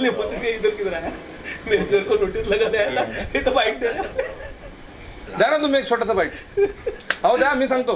लिंबूसिटी इधर किधर आया मेरे घर को नोटिस लगा दिया था ये तो बाइक दे रहा द्या तुम्ही एक छोटासा बाईट हो द्या मी सांगतो.